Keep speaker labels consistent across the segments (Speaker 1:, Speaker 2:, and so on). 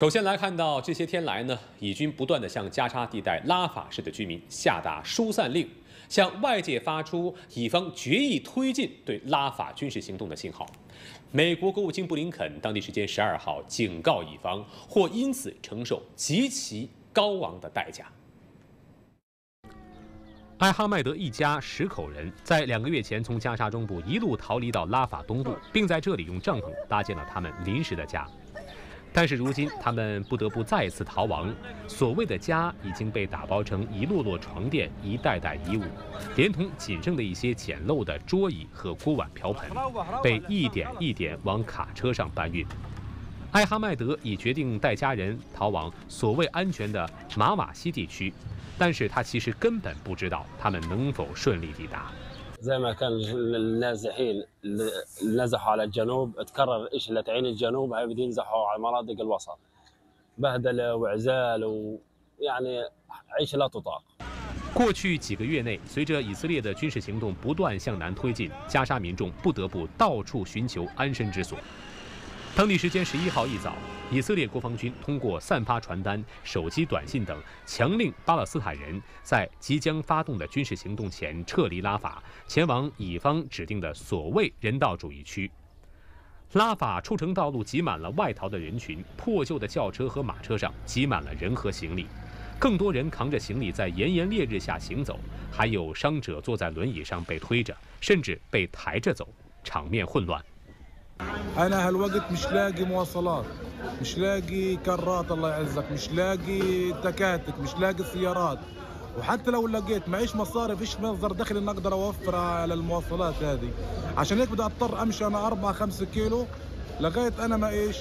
Speaker 1: 首先来看到这些天来呢，以军不断的向加沙地带拉法市的居民下达疏散令，向外界发出以方决意推进对拉法军事行动的信号。美国国务卿布林肯当地时间十二号警告以方，或因此承受极其高昂的代价。艾哈迈德一家十口人在两个月前从加沙中部一路逃离到拉法东部，并在这里用帐篷搭建了他们临时的家。但是如今，他们不得不再次逃亡。所谓的家已经被打包成一摞摞床垫、一袋袋衣物，连同仅剩的一些简陋的桌椅和锅碗瓢盆，被一点一点往卡车上搬运。艾哈迈德已决定带家人逃往所谓安全的马瓦西地区，但是他其实根本不知道他们能否顺利抵达。
Speaker 2: زي ما كان النازحين اللي نزحوا على الجنوب تكرر الشيء اللي تعين الجنوب هاي بدهم ينزحوا على مناطق الوسط بهدله وعزال ويعني عيشه لا تطاق
Speaker 1: 过去几个月内，随着以色列的军事行动不断向南推进，加沙民众不得不到处寻求安身之所。 当地时间十一号一早，以色列国防军通过散发传单、手机短信等，强令巴勒斯坦人在即将发动的军事行动前撤离拉法，前往以方指定的所谓人道主义区。拉法出城道路挤满了外逃的人群，破旧的轿车和马车上挤满了人和行李，更多人扛着行李在炎炎烈日下行走，还有伤者坐在轮椅上被推着，甚至被抬着走，场面混乱。
Speaker 3: أنا هالوقت مش لاقي مواصلات مش لاقي كرات الله يعزك مش لاقي تكاتك مش لاقي سيارات. وحتى لو لقيت معيش مصاري فيش مصدر دخل اني أقدر اوفرها على المواصلات هذه؟ عشان هيك بدي أضطر أمشي أنا 4 5 كيلو لغاية أنا ما إيش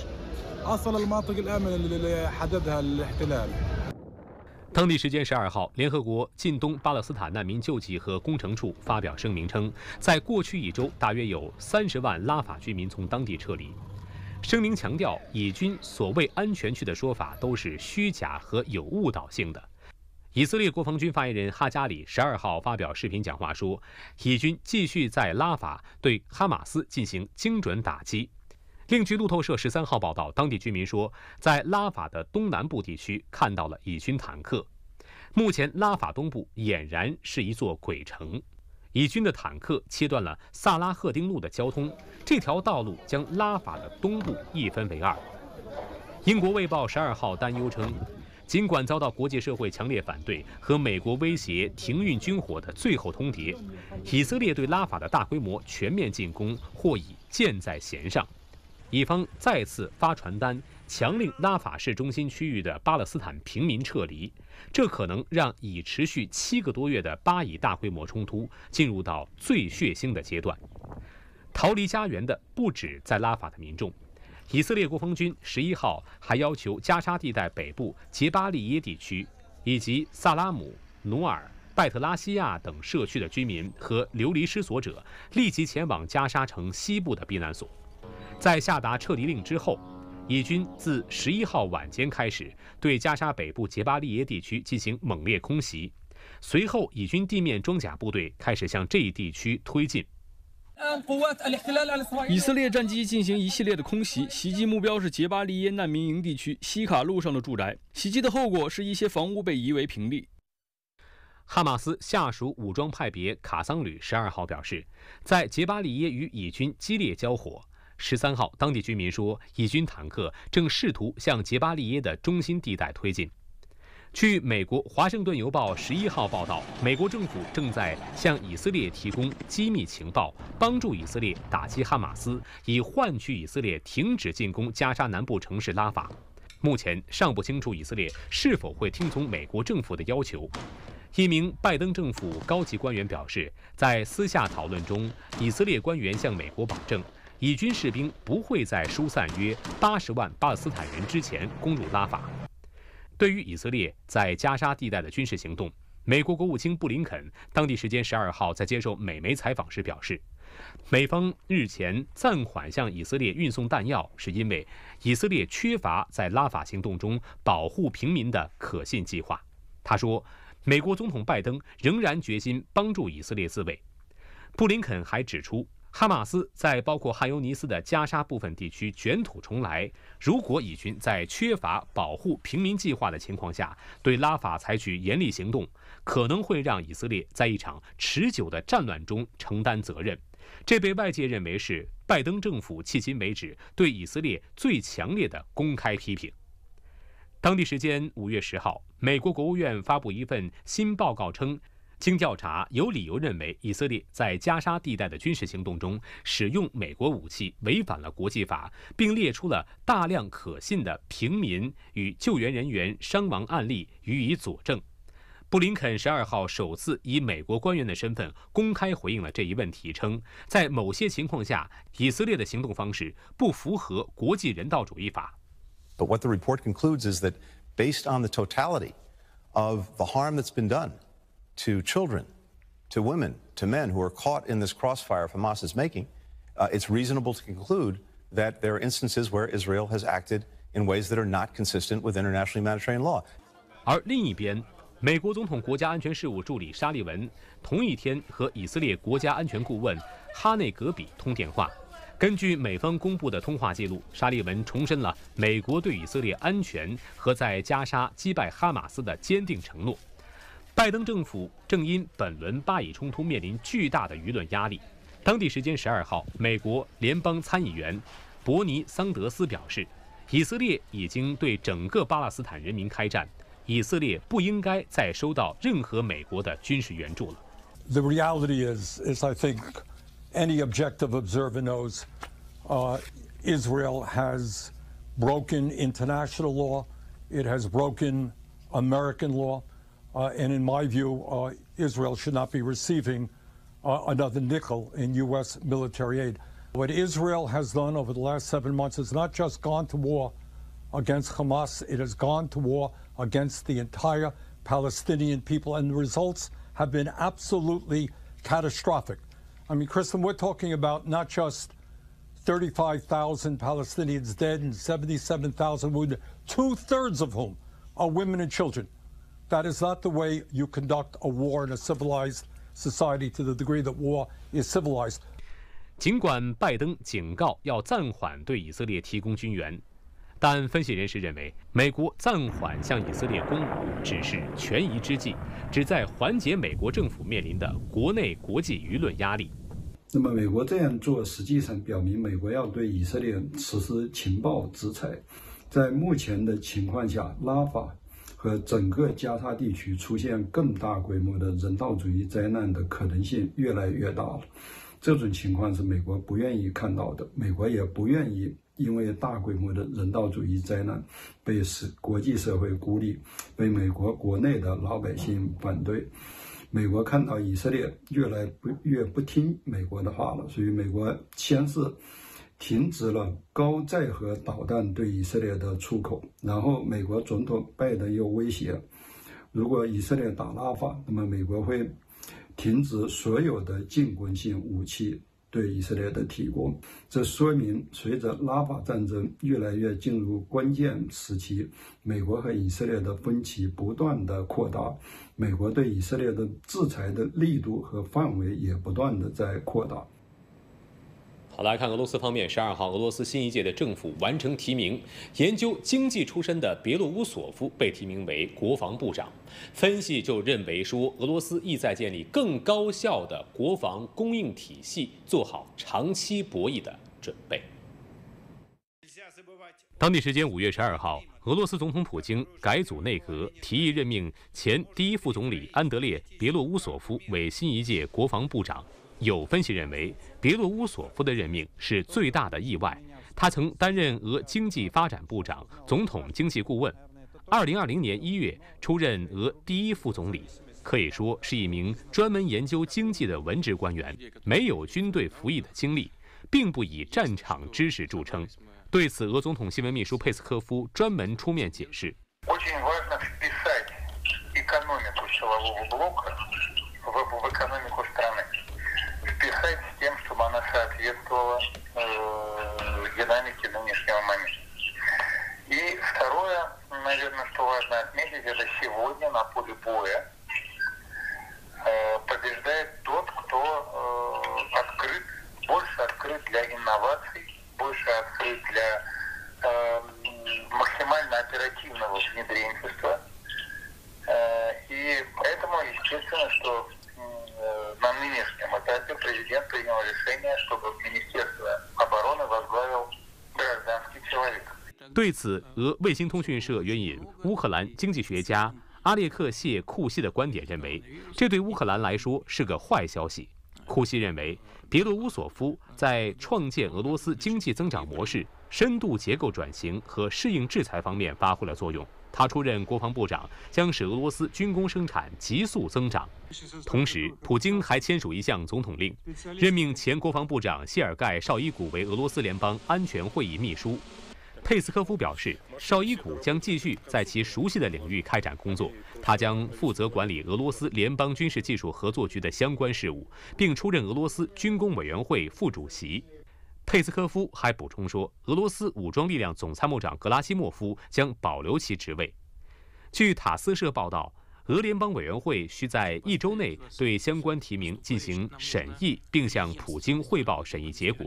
Speaker 3: أصل المناطق الآمنة اللي حددها الاحتلال.
Speaker 1: 当地时间十二号，联合国近东巴勒斯坦难民救济和工程处发表声明称，在过去一周，大约有三十万拉法居民从当地撤离。声明强调，以军所谓安全区的说法都是虚假和有误导性的。以色列国防军发言人哈加里十二号发表视频讲话说，以军继续在拉法对哈马斯进行精准打击。另据路透社十三号报道，当地居民说，在拉法的东南部地区看到了以军坦克。目前，拉法东部俨然是一座鬼城。以军的坦克切断了萨拉赫丁路的交通，这条道路将拉法的东部一分为二。英国《卫报》十二号担忧称，尽管遭到国际社会强烈反对和美国威胁停运军火的最后通牒，以色列对拉法的大规模全面进攻或已箭在弦上。以方再次发传单，强令拉法市中心区域的巴勒斯坦平民撤离，这可能让已持续七个多月的巴以大规模冲突进入到最血腥的阶段。逃离家园的不止在拉法的民众，以色列国防军十一号还要求加沙地带北部杰巴利耶地区以及萨拉姆、努尔、拜特拉西亚等社区的居民和流离失所者立即前往加沙城西部的避难所。在下达撤离令之后，以军自十一号晚间开始对加沙北部杰巴利耶地区进行猛烈空袭。随后，以军地面装甲部队开始向这一地区推进。
Speaker 4: 以色列战机进行一系列的空袭，袭击目标是杰巴利耶难民营地区西卡路上的住宅。袭击的后果是一些房屋被夷为平地。
Speaker 1: 哈马斯下属武装派别卡桑旅十二号表示，在杰巴利耶与以军激烈交火。十三号，当地居民说，以军坦克正试图向杰巴利耶的中心地带推进。据美国《华盛顿邮报》十一号报道，美国政府正在向以色列提供机密情报，帮助以色列打击哈马斯，以换取以色列停止进攻加沙南部城市拉法。目前尚不清楚以色列是否会听从美国政府的要求。一名拜登政府高级官员表示，在私下讨论中，以色列官员向美国保证。以军士兵不会在疏散约八十万巴勒斯坦人之前攻入拉法。对于以色列在加沙地带的军事行动，美国国务卿布林肯当地时间十二号在接受美媒采访时表示，美方日前暂缓向以色列运送弹药，是因为以色列缺乏在拉法行动中保护平民的可信计划。他说，美国总统拜登仍然决心帮助以色列自卫。布林肯还指出。哈马斯在包括汉尤尼斯的加沙部分地区卷土重来。如果以军在缺乏保护平民计划的情况下对拉法采取严厉行动，可能会让以色列在一场持久的战乱中承担责任。这被外界认为是拜登政府迄今为止对以色列最强烈的公开批评。当地时间五月十号，美国国务院发布一份新报告称。经调查，有理由认为以色列在加沙地带的军事行动中使用美国武器违反了国际法，并列出了大量可信的平民与救援人员伤亡案例予以佐证。布林肯十二号首次以美国官员的身份公开回应了这一问题，称在某些情况下，以色列的行动方式不符合国际人道主义法。
Speaker 5: But what the report concludes is that, based on the totality of the harm that's been done. To children, to women, to men who are caught in this crossfire Hamas is making, uh, it's reasonable to conclude that there are instances where Israel has acted in ways that are not consistent with international humanitarian law.
Speaker 1: 而另一边，美国总统国家安全事务助理沙利文同一天和以色列国家安全顾问哈内格比通电话。根据美方公布的通话记录，沙利文重申了美国对以色列安全和在加沙击败哈马斯的坚定承诺。拜登政府正因本轮巴以冲突面临巨大的舆论压力。当地时间十二号，美国联邦参议员伯尼桑德斯表示，以色列已经对整个巴勒斯坦人民开战，以色列不应该再收到任何美国的军事援助了。
Speaker 6: The reality is, is I think any objective observer knows, uh, Israel has broken international law, it has broken American law. Uh, and in my view, uh, Israel should not be receiving uh, another nickel in U.S. military aid. What Israel has done over the last seven months has not just gone to war against Hamas, it has gone to war against the entire Palestinian people, and the results have been absolutely catastrophic. I mean, Kristen, we're talking about not just 35,000 Palestinians dead and 77,000 wounded, two thirds of whom are women and children. That is not the way you conduct a war in a civilized society to the degree that war is civilized.
Speaker 1: 尽管拜登警告要暂缓对以色列提供军援，但分析人士认为，美国暂缓向以色列供武只是权宜之计，旨在缓解美国政府面临的国内国际舆论压力。
Speaker 7: 那么，美国这样做实际上表明，美国要对以色列实施情报制裁。在目前的情况下，拉法。和整个加沙地区出现更大规模的人道主义灾难的可能性越来越大了。这种情况是美国不愿意看到的，美国也不愿意因为大规模的人道主义灾难被世国际社会孤立，被美国国内的老百姓反对。美国看到以色列越来不越不听美国的话了，所以美国先是。停止了高载荷导弹对以色列的出口，然后美国总统拜登又威胁，如果以色列打拉法，那么美国会停止所有的进攻性武器对以色列的提供。这说明，随着拉法战争越来越进入关键时期，美国和以色列的分歧不断的扩大，美国对以色列的制裁的力度和范围也不断的在扩大。
Speaker 1: 好，来看俄罗斯方面。十二号，俄罗斯新一届的政府完成提名，研究经济出身的别洛乌索夫被提名为国防部长。分析就认为说，俄罗斯意在建立更高效的国防供应体系，做好长期博弈的准备。当地时间五月十二号，俄罗斯总统普京改组内阁，提议任命前第一副总理安德烈·别洛乌索夫为新一届国防部长。有分析认为，别洛乌索夫的任命是最大的意外。他曾担任俄经济发展部长、总统经济顾问。二零二零年一月出任俄第一副总理，可以说是一名专门研究经济的文职官员，没有军队服役的经历，并不以战场知识著称。对此，俄总统新闻秘书佩斯科夫专门出面解释。
Speaker 8: Вписать с тем, чтобы она соответствовала э, динамике нынешнего момента. И второе, наверное, что важно отметить, это сегодня на поле боя э, побеждает тот, кто э, открыт больше открыт для инноваций, больше открыт для э, максимально оперативного внедренчества. Э, и поэтому, естественно, что на нынешнем этапе президент принял решение, чтобы Министерство обороны возглавил гражданский человек.
Speaker 1: 对此，俄卫星通讯社援引乌克兰经济学家阿列克谢库西的观点认为，这对乌克兰来说是个坏消息。库西认为，别罗乌索夫在创建俄罗斯经济增长模式、深度结构转型和适应制裁方面发挥了作用。 他出任国防部长，将使俄罗斯军工生产急速增长。同时，普京还签署一项总统令，任命前国防部长谢尔盖·绍伊古为俄罗斯联邦安全会议秘书。佩斯科夫表示，绍伊古将继续在其熟悉的领域开展工作。他将负责管理俄罗斯联邦军事技术合作局的相关事务，并出任俄罗斯军工委员会副主席。佩斯科夫还补充说，俄罗斯武装力量总参谋长格拉西莫夫将保留其职位。据塔斯社报道。俄联邦委员会需在一周内对相关提名进行审议，并向普京汇报审议结果。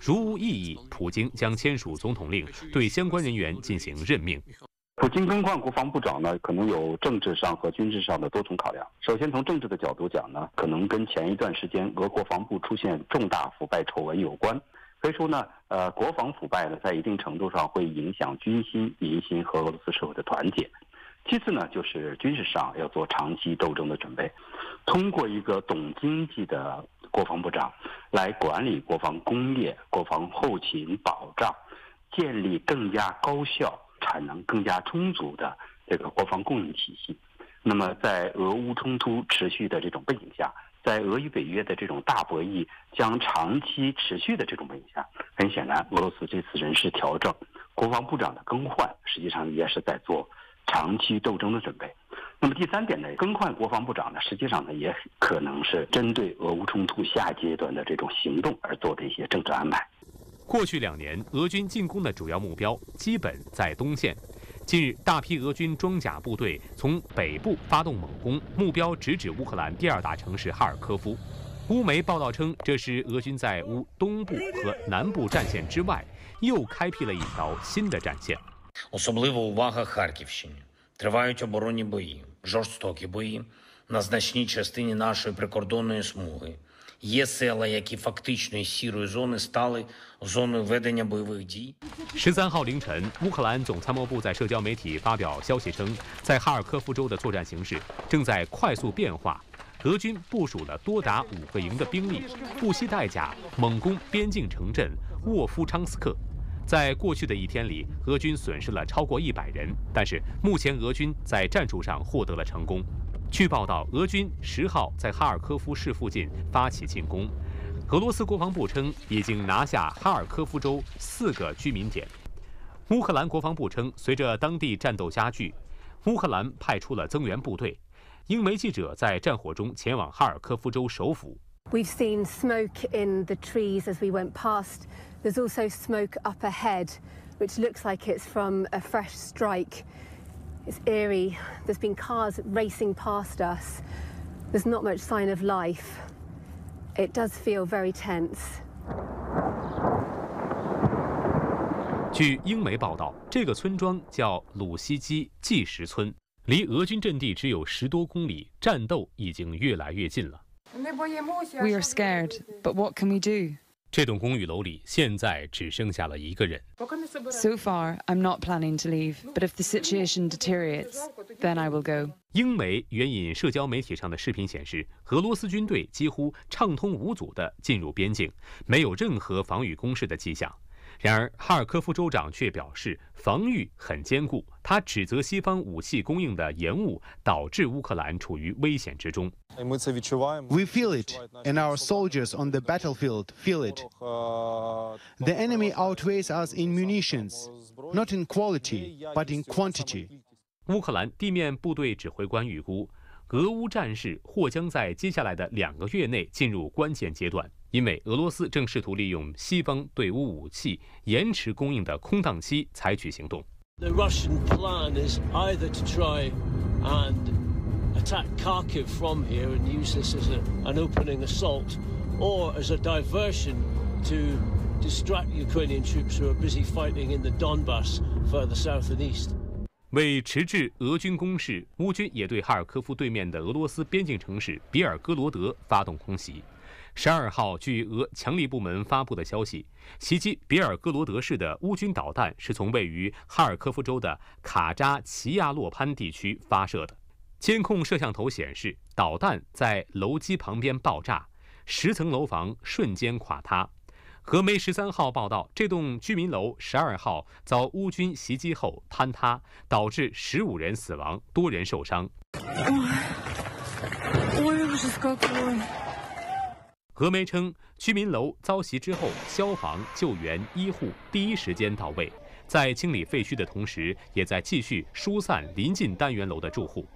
Speaker 1: 如无异议，普京将签署总统令，对相关人员进行任命。
Speaker 9: 普京更换国防部长呢，可能有政治上和军事上的多重考量。首先，从政治的角度讲呢，可能跟前一段时间俄国防部出现重大腐败丑闻有关。可以说呢，呃，国防腐败呢，在一定程度上会影响军心、民心和俄罗斯社会的团结。其次呢，就是军事上要做长期斗争的准备，通过一个懂经济的国防部长来管理国防工业、国防后勤保障，建立更加高效、产能更加充足的这个国防供应体系。那么，在俄乌冲突持续的这种背景下，在俄与北约的这种大博弈将长期持续的这种背景下，很显然，俄罗斯这次人事调整、国防部长的更换，实际上也是在做。长期斗争的准备。那么第三点呢，更换国防部长呢，实际上呢，也可能是针对俄乌冲突下阶段的这种行动而做的一些政治安排。
Speaker 1: 过去两年，俄军进攻的主要目标基本在东线。近日，大批俄军装甲部队从北部发动猛攻，目标直指乌克兰第二大城市哈尔科夫。乌媒报道称，这是俄军在乌东部和南部战线之外又开辟了一条新的战线。
Speaker 10: Особливо увага Харківщині. Тривають оборонні бої, жорстокі бої на значній частині нашої прикордонної смуги. Є села, які фактично із сірої зони стали зоною ведення бойових дій.
Speaker 1: 十三号凌晨，乌克兰总参谋部在社交媒体发表消息称，在哈尔科夫州的作战形势正在快速变化。俄军部署了多达五个营的兵力，不惜代价猛攻边境城镇沃夫昌斯克。在过去的一天里，俄军损失了超过一百人，但是目前俄军在战术上获得了成功。 据报道，俄军十号在哈尔科夫市附近发起进攻。俄罗斯国防部称已经拿下哈尔科夫州四个居民点。乌克兰国防部称，随着当地战斗加剧，乌克兰派出了增援部队。英媒记者在战火中前往哈尔科夫州首府。
Speaker 11: We've seen smoke in the trees as we went past. There's also smoke up ahead, which looks like it's from a fresh strike. It's eerie. There's been cars racing past us. There's not much sign of life. It does feel very tense.
Speaker 1: 据英媒报道，这个村庄叫鲁西基计时村，离俄军阵地只有十多公里，战斗已经越来越近了。
Speaker 12: We are scared, but what can we do?
Speaker 1: 这栋公寓楼里现在只剩下了一个人。
Speaker 12: So far, I'm not planning to leave, but if the situation deteriorates, then I will go.
Speaker 1: 英媒援引社交媒体上的视频显示，俄罗斯军队几乎畅通无阻地进入边境，没有任何防御工事的迹象。然而，哈尔科夫州长却表示防御很坚固。他指责西方武器供应的延误导致乌克兰处于危险之中。
Speaker 13: We feel it, and our soldiers on the battlefield feel it. The enemy outweighs us in munitions, not in quality, but in quantity.
Speaker 1: 乌克兰地面部队指挥官预估，俄乌战事或将在接下来的两个月内进入关键阶段。因为俄罗斯正试图利用西方对乌武器延迟供应的空档期采取行动。
Speaker 14: The Russian plan is either to try and attack Kharkiv from here and use this as a, an opening assault, or as a diversion to distract Ukrainian troops who are busy fighting in the Donbass further south and east.
Speaker 1: 为迟滞俄军攻势，乌军也对哈尔科夫对面的俄罗斯边境城市比尔哥罗德发动空袭。十二号，据俄强力部门发布的消息，袭击比尔哥罗德市的乌军导弹是从位于哈尔科夫州的卡扎奇亚洛潘地区发射的。监控摄像头显示，导弹在楼基旁边爆炸，十层楼房瞬间垮塌。俄媒十三号报道，这栋居民楼十二号遭乌军袭击后坍塌，导致十五人死亡，多人受伤。俄媒称，居民楼遭袭之后，消防、救援、医护第一时间到位，在清理废墟的同时，也在继续疏散临近单元楼的住户。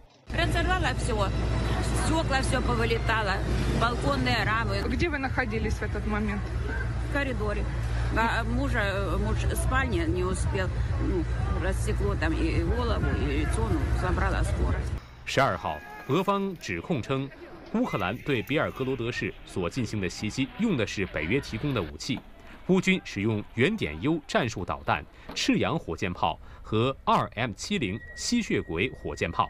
Speaker 1: 十二号，俄方指控称。乌克兰对比尔格罗德市所进行的袭击用的是北约提供的武器，乌军使用原点 U 战术导弹、赤羊火箭炮和 2M70 吸血鬼火箭炮。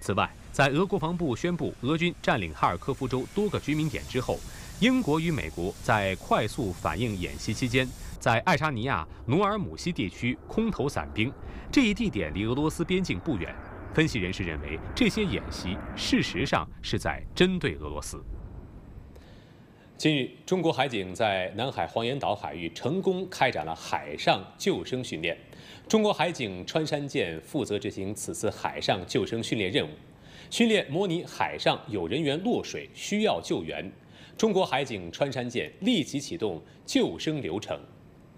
Speaker 1: 此外，在俄国防部宣布俄军占领哈尔科夫州多个居民点之后。英国与美国在快速反应演习期间，在爱沙尼亚努尔姆西地区空投伞兵，这一地点离俄罗斯边境不远。分析人士认为，这些演习事实上是在针对俄罗斯。近日，中国海警在南海黄岩岛海域成功开展了海上救生训练。中国海警穿山舰负责执行此次海上救生训练任务，训练模拟海上有人员落水需要救援。中国海警穿山舰立即启动救生流程。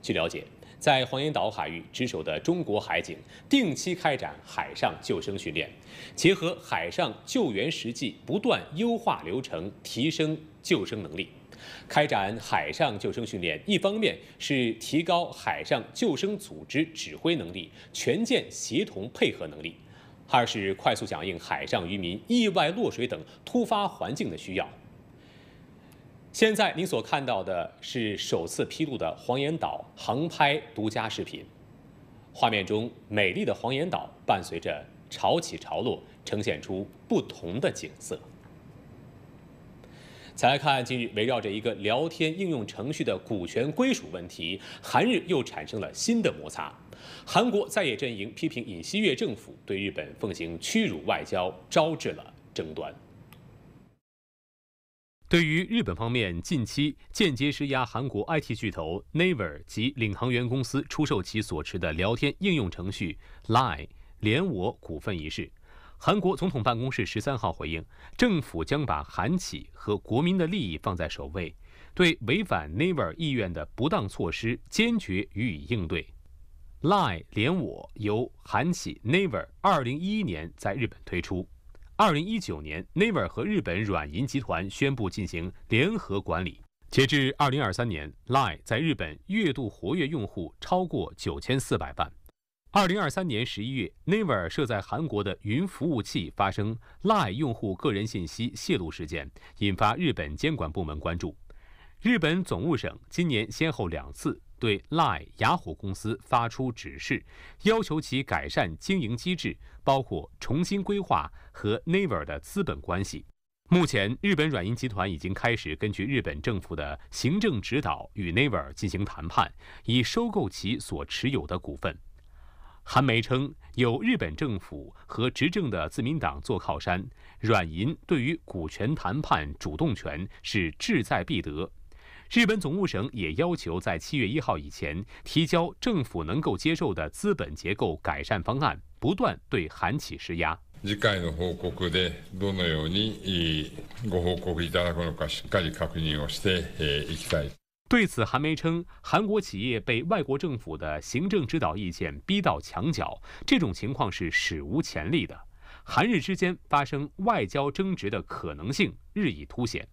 Speaker 1: 据了解，在黄岩岛海域值守的中国海警定期开展海上救生训练，结合海上救援实际，不断优化流程，提升救生能力。开展海上救生训练，一方面是提高海上救生组织指挥能力、全舰协同配合能力；二是快速响应海上渔民意外落水等突发环境的需要。现在您所看到的是首次披露的黄岩岛航拍独家视频，画面中美丽的黄岩岛伴随着潮起潮落，呈现出不同的景色。再来看，近日围绕着一个聊天应用程序的股权归属问题，韩日又产生了新的摩擦。韩国在野阵营批评尹锡悦政府对日本奉行屈辱外交，招致了争端。对于日本方面近期间接施压韩国 IT 巨头 Naver 及领航员公司出售其所持的聊天应用程序 Line 连我股份一事，韩国总统办公室十三号回应，政府将把韩企和国民的利益放在首位，对违反 Naver 意愿的不当措施坚决予以应对。Line 连我由韩企 Naver 二零一一年在日本推出。二零一九年，Naver 和日本软银集团宣布进行联合管理。截至二零二三年，Line 在日本月度活跃用户超过九千四百万。二零二三年十一月，Naver 设在韩国的云服务器发生 Line 用户个人信息泄露事件，引发日本监管部门关注。日本总务省今年先后两次。对 Line 雅虎公司发出指示，要求其改善经营机制，包括重新规划和 Naver 的资本关系。目前，日本软银集团已经开始根据日本政府的行政指导与 Naver 进行谈判，以收购其所持有的股份。韩媒称，有日本政府和执政的自民党做靠山，软银对于股权谈判主动权是志在必得。日本总务省也要求在七月一号以前提交政府能够接受的资本结构改善方案，不断对韩企施压。
Speaker 15: 次回の報告でどのようにご報告いただくのかしっかり確認をしていきたい。
Speaker 1: 对此，韩媒称，韩国企业被外国政府的行政指导意见逼到墙角，这种情况是史无前例的。韩日之间发生外交争执的可能性日益凸显。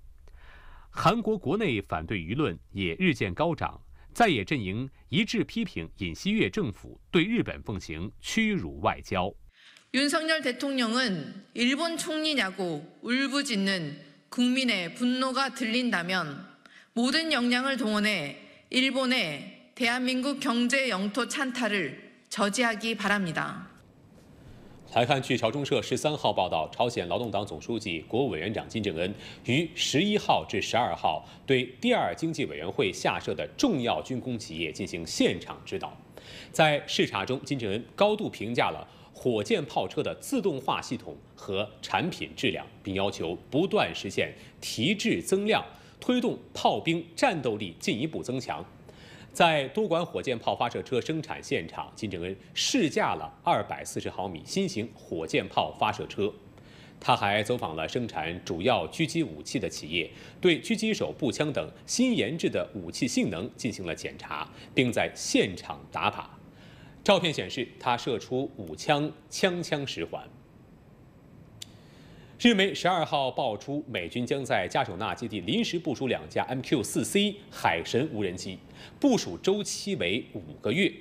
Speaker 1: 韩国国内反对舆论也日渐高涨，在野阵营一致批评尹锡悦政府对日本奉行屈辱外交。
Speaker 16: 윤석열대통령은일본총리냐고울부짖는국민의분노가들린다면모든역량을동원해 일본의 대한민국 경제 영토 찬탈을 저지하기 바랍니다.
Speaker 1: 来看，据朝中社十三号报道，朝鲜劳动党总书记、国务委员长金正恩于十一号至十二号对第二经济委员会下设的重要军工企业进行现场指导。在视察中，金正恩高度评价了火箭炮车的自动化系统和产品质量，并要求不断实现提质增量，推动炮兵战斗力进一步增强。在多管火箭炮发射车生产现场，金正恩试驾了240毫米新型火箭炮发射车。他还走访了生产主要狙击武器的企业，对狙击手步枪等新研制的武器性能进行了检查，并在现场打靶。照片显示，他射出五枪，枪枪十环。日媒十二号爆出，美军将在加首纳基地临时部署两架 MQ-4C 海神无人机，部署周期为五个月。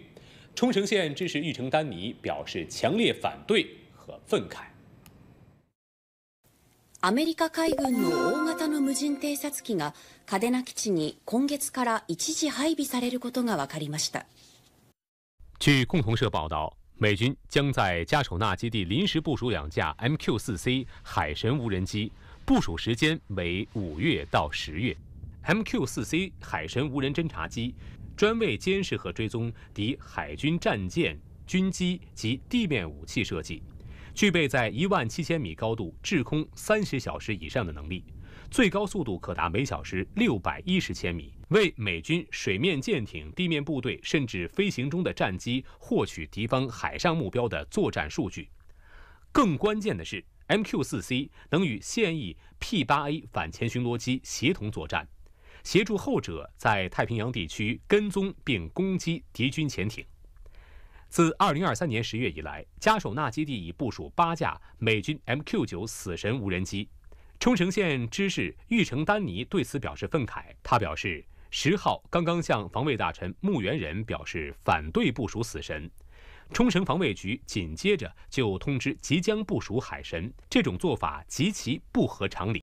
Speaker 1: 冲绳县知事玉城丹尼表示强烈反对和愤慨。
Speaker 17: アメリカ海軍の大型の無人偵察機が嘉手納基地に今月から一時配備されることが分かりました。
Speaker 1: 据共同社报道。 美军将在加首纳基地临时部署两架 MQ-4C 海神无人机，部署时间为五月到十月。MQ-4C 海神无人侦察机专为监视和追踪敌海军战舰、军机及地面武器设计，具备在一万七千米高度滞空三十小时以上的能力。最高速度可达每小时六百一十千米，为美军水面舰艇、地面部队甚至飞行中的战机获取敌方海上目标的作战数据。更关键的是，MQ-4C 能与现役 P-8A 反潜巡逻机协同作战，协助后者在太平洋地区跟踪并攻击敌军潜艇。自2023年10月以来，加首纳基地已部署八架美军 MQ-9 死神无人机。冲绳县知事玉城丹尼对此表示愤慨。他表示，十号刚刚向防卫大臣木原人表示反对部署死神，冲绳防卫局紧接着就通知即将部署海神，这种做法极其不合常理。